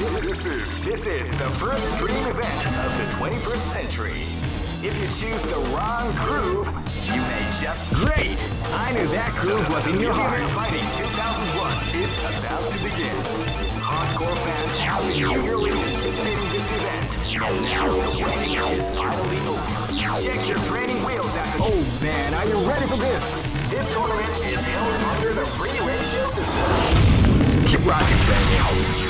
This is this is the first dream event of the 21st century. If you choose the wrong groove, you may just great. I knew that groove was in your heart. Fighting 2001 is about to begin. Hardcore fans have eagerly anticipating this event, and now the waiting is finally over. Check your training wheels at the. Oh man, are you ready for this? This tournament is held under the free ratio system. Keep rocking, baby.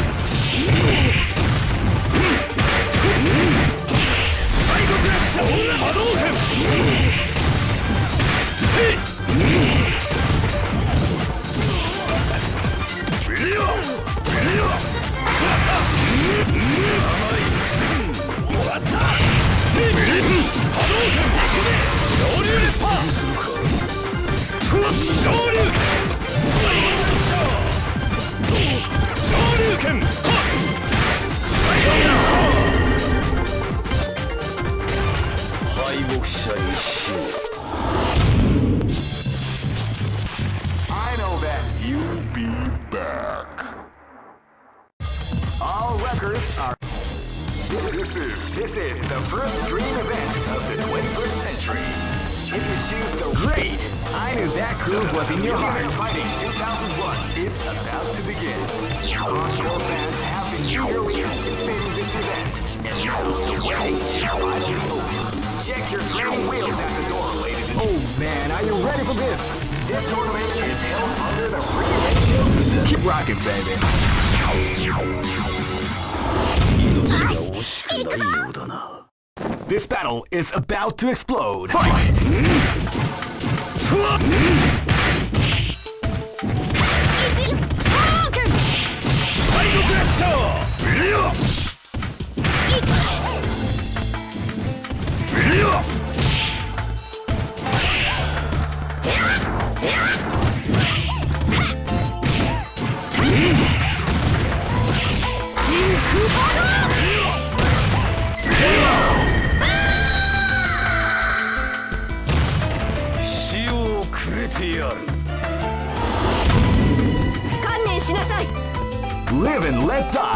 you'll be back. All records are. This is this is the first dream event of the 21st century. If you choose the great, I knew that groove was in your heart. Fighting 2001 is about to begin. Hardcore fans have been eagerly anticipating this event, and now the waiting is finally over. Check your training wheels at the door, ladies and. Oh man, are you ready for this? This tournament is held under the system. Keep rocking, baby. This battle is about to explode. Fight! Live and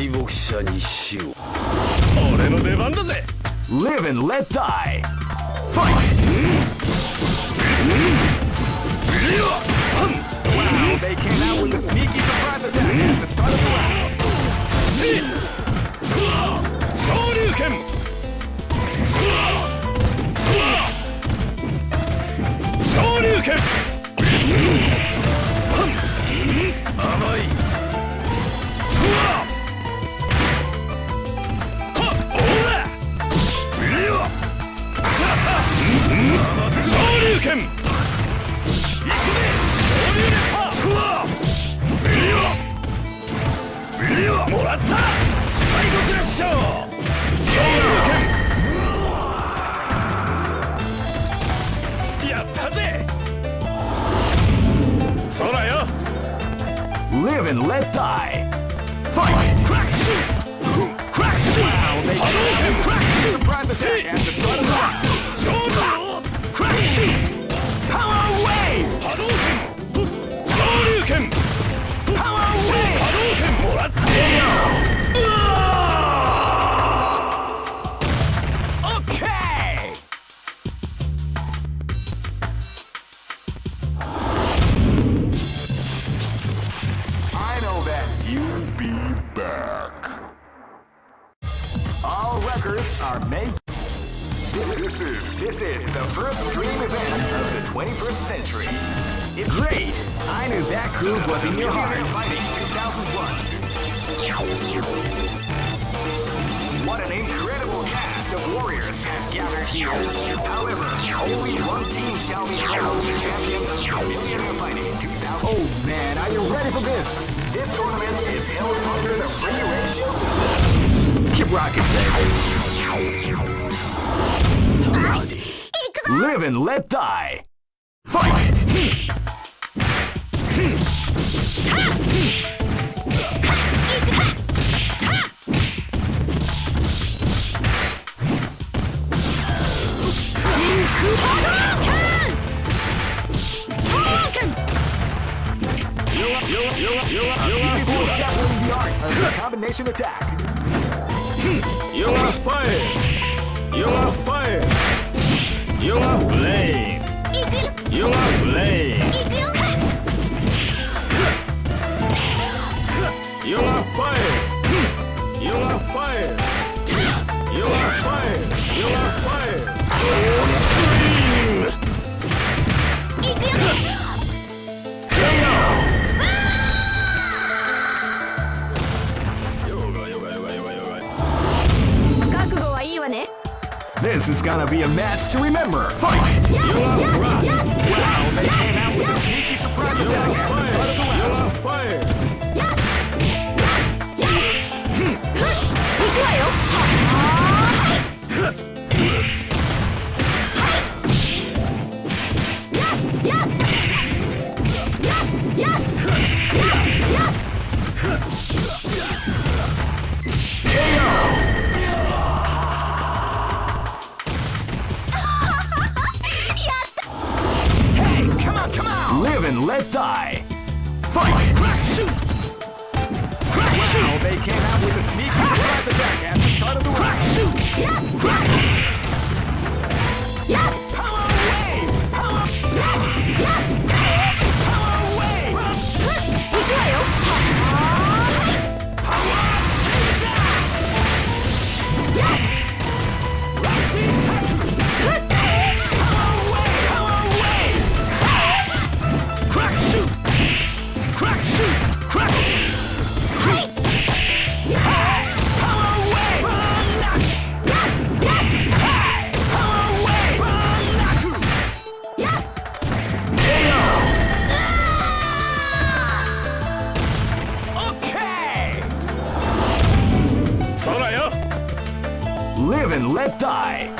敗北者に死を俺の出番だぜ Live and let die! Fight! Wow, they came out with a sneaky surprise attack at the start of the round. 昇竜拳もらったサイドクラッシャーやったぜそらよ Live and let die! Fight! Crack shoot! Crack shoot! Hadouken! Crack shoot! Crack! Crack! Great! I knew that groove was in your heart. Fighting 2001. What an incredible cast of warriors has gathered here. However, only one team shall be crowned the champion of Millionaire Fighting 2000. Oh man, are you ready for this? This tournament is held under the free ratio system. Keep rocking, baby. Live and let die. Fight! People gathering the art of the combination attack. You are fire! You are fire! You are flame! You are flame! This is gonna be a match to remember. Fight! You are rock! Wow, they came out with a sneaky surprise attack the Crack shoot! Crack shoot! Wow, they came out with a sneaky attack at the start of the round. Crack shoot! Crack! Let die.